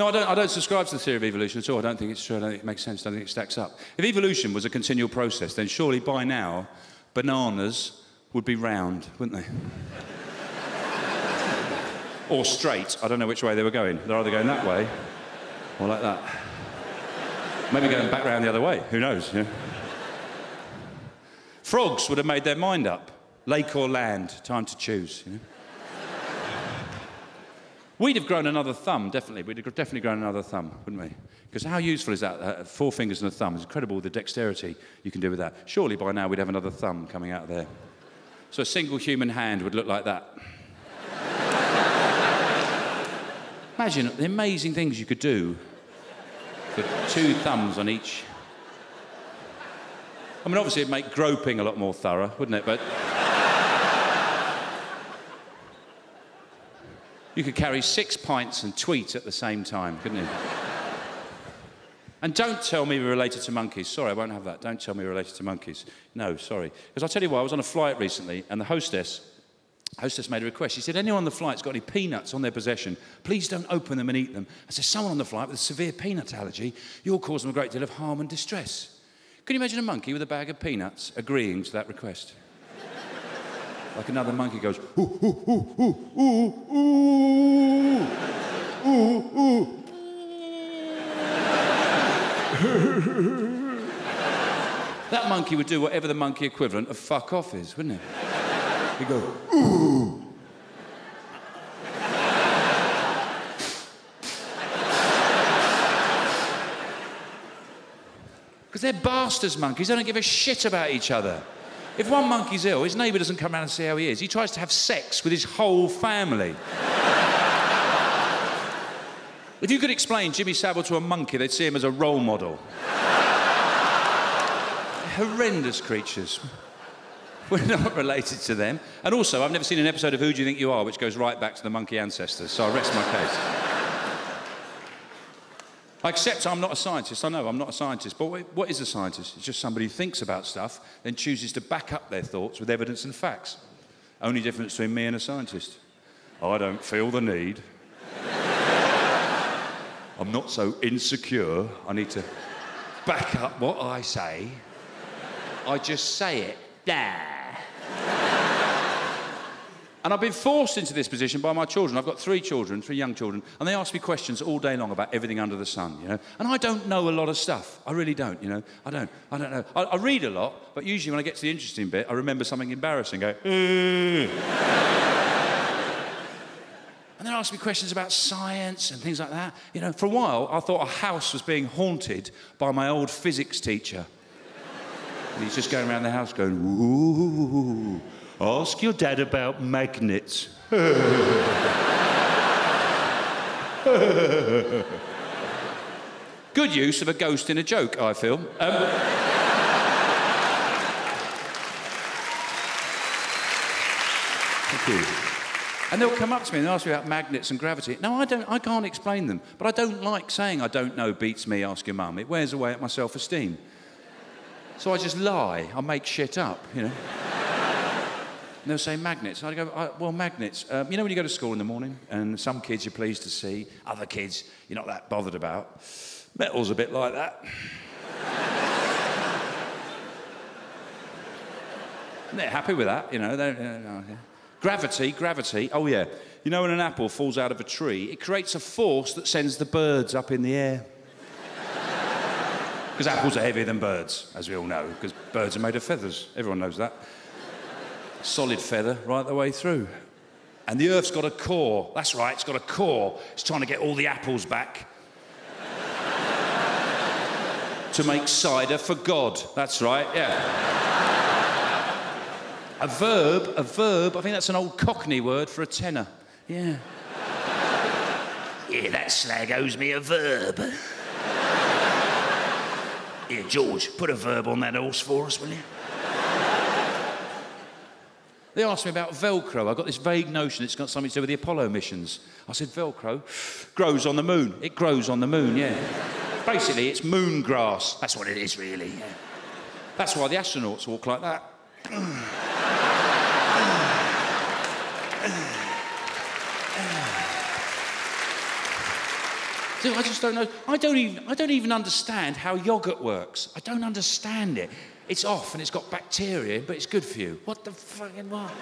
No, I don't, I don't subscribe to the theory of evolution at all. I don't think it's true. I don't think it makes sense. I don't think it stacks up. If evolution was a continual process, then surely by now, bananas would be round, wouldn't they? or straight. I don't know which way they were going. They're either going that way or like that. Maybe going back round the other way. Who knows? Yeah. Frogs would have made their mind up. Lake or land, time to choose. You know? We'd have grown another thumb, definitely. We'd have definitely grown another thumb, wouldn't we? Because how useful is that? Uh, four fingers and a thumb. It's incredible the dexterity you can do with that. Surely by now we'd have another thumb coming out of there. So a single human hand would look like that. Imagine the amazing things you could do with two thumbs on each. I mean, obviously, it'd make groping a lot more thorough, wouldn't it? But. You could carry six pints and tweet at the same time, couldn't you? and don't tell me we're related to monkeys. Sorry, I won't have that. Don't tell me we're related to monkeys. No, sorry. Because I'll tell you what, I was on a flight recently, and the hostess, hostess made a request. She said, anyone on the flight's got any peanuts on their possession, please don't open them and eat them. I said, someone on the flight with a severe peanut allergy, you'll cause them a great deal of harm and distress. Can you imagine a monkey with a bag of peanuts agreeing to that request? Like another monkey goes, ooh, ooh, ooh, ooh, ooh, ooh, ooh, ooh. that monkey would do whatever the monkey equivalent of fuck off is, wouldn't it? He'd go, ooh. Because they're bastards monkeys, they don't give a shit about each other. If one monkey's ill, his neighbour doesn't come around and see how he is. He tries to have sex with his whole family. if you could explain Jimmy Savile to a monkey, they'd see him as a role model. Horrendous creatures. We're not related to them. And also, I've never seen an episode of Who Do You Think You Are, which goes right back to the monkey ancestors, so I rest my case. I accept I'm not a scientist. I know I'm not a scientist. But what is a scientist? It's just somebody who thinks about stuff, then chooses to back up their thoughts with evidence and facts. Only difference between me and a scientist. I don't feel the need. I'm not so insecure. I need to back up what I say. I just say it. There. And I've been forced into this position by my children. I've got three children, three young children, and they ask me questions all day long about everything under the sun, you know. And I don't know a lot of stuff. I really don't, you know. I don't. I don't know. I, I read a lot, but usually when I get to the interesting bit, I remember something embarrassing. Go. and they ask me questions about science and things like that. You know, for a while, I thought a house was being haunted by my old physics teacher. And he's just going around the house going, ooh. Ask your dad about magnets. Good use of a ghost in a joke, I feel. Um, thank you. And they'll come up to me and ask me about magnets and gravity. No, I don't. I can't explain them. But I don't like saying I don't know. Beats me. Ask your mum. It wears away at my self-esteem. So I just lie. I make shit up. You know. And they'll say magnets. I'd go, well, magnets. Um, you know when you go to school in the morning and some kids you're pleased to see, other kids you're not that bothered about. Metal's a bit like that. they're happy with that, you know. Uh, gravity, gravity. Oh, yeah. You know when an apple falls out of a tree, it creates a force that sends the birds up in the air. Because apples are heavier than birds, as we all know, because birds are made of feathers. Everyone knows that solid feather right the way through. And the Earth's got a core. That's right, it's got a core. It's trying to get all the apples back. to make cider for God. That's right, yeah. a verb, a verb, I think that's an old Cockney word for a tenner. Yeah. yeah, that slag owes me a verb. Here, George, put a verb on that horse for us, will you? They asked me about Velcro. I got this vague notion it's got something to do with the Apollo missions. I said, Velcro grows on the moon. It grows on the moon, yeah. Basically, it's moon grass. That's what it is, really. Yeah. That's why the astronauts walk like that. I just don't know. I don't even, I don't even understand how yogurt works. I don't understand it. It's off and it's got bacteria, but it's good for you. What the fucking what?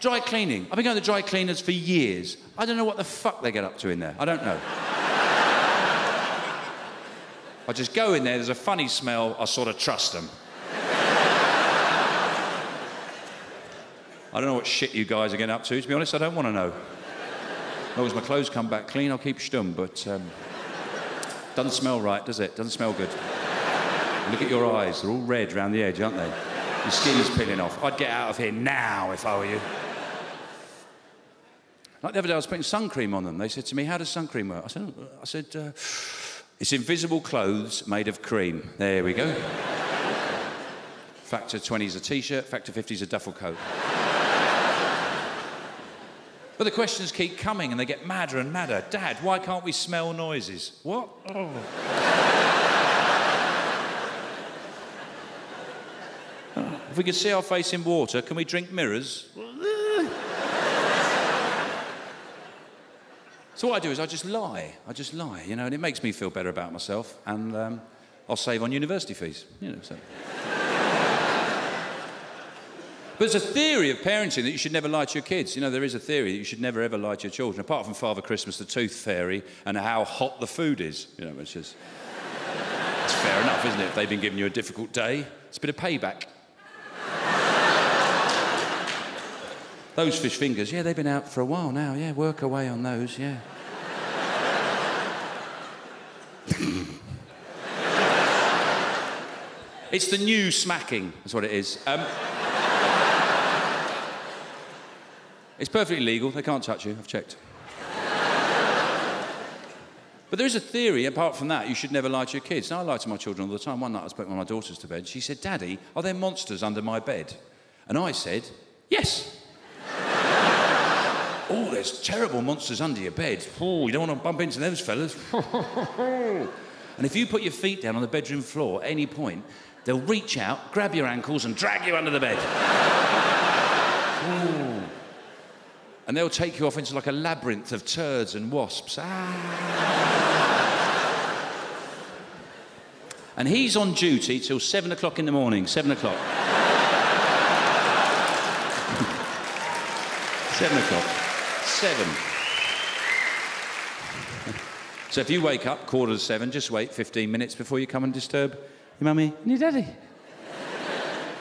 dry cleaning. I've been going to dry cleaners for years. I don't know what the fuck they get up to in there. I don't know. I just go in there, there's a funny smell, I sort of trust them. I don't know what shit you guys are getting up to, to be honest, I don't want to know. As long as my clothes come back clean, I'll keep stum, but um, doesn't smell right, does it? Doesn't smell good. Look at your eyes, they're all red around the edge, aren't they? Your skin's peeling off. I'd get out of here now if I were you. Like the other day, I was putting sun cream on them. They said to me, How does sun cream work? I said, I said uh, It's invisible clothes made of cream. There we go. Factor 20 is a t shirt, factor 50 is a duffel coat. But the questions keep coming and they get madder and madder. Dad, why can't we smell noises? What? Oh. If we could see our face in water, can we drink mirrors? so what I do is I just lie. I just lie, you know, and it makes me feel better about myself, and um, I'll save on university fees, you know. So. But there's a theory of parenting that you should never lie to your kids. You know, there is a theory that you should never ever lie to your children, apart from Father Christmas, the tooth fairy, and how hot the food is. You know, which is. It's fair enough, isn't it? If they've been giving you a difficult day, it's a bit of payback. Those fish fingers, yeah, they've been out for a while now. Yeah, work away on those, yeah. it's the new smacking, that's what it is. Um, It's perfectly legal. They can't touch you. I've checked. but there is a theory, apart from that, you should never lie to your kids. Now, I lie to my children all the time. One night I was putting my daughters to bed. She said, Daddy, are there monsters under my bed? And I said, Yes. Oh, there's terrible monsters under your bed. Oh, you don't want to bump into those fellas. and if you put your feet down on the bedroom floor at any point, they'll reach out, grab your ankles, and drag you under the bed. And they'll take you off into like a labyrinth of turds and wasps. Ah. and he's on duty till seven o'clock in the morning. Seven o'clock. seven o'clock. Seven. So if you wake up quarter to seven, just wait 15 minutes before you come and disturb your mummy and your daddy.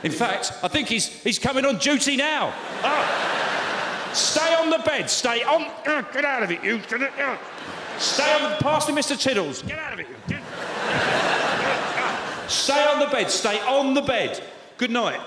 In fact, I think he's, he's coming on duty now. Oh. Stay on the bed. Stay on. Uh, get out of it, you. Uh, stay on. Pass me, Mr. Tiddles. Get out of it. You. Stay on the bed. Stay on the bed. Good night.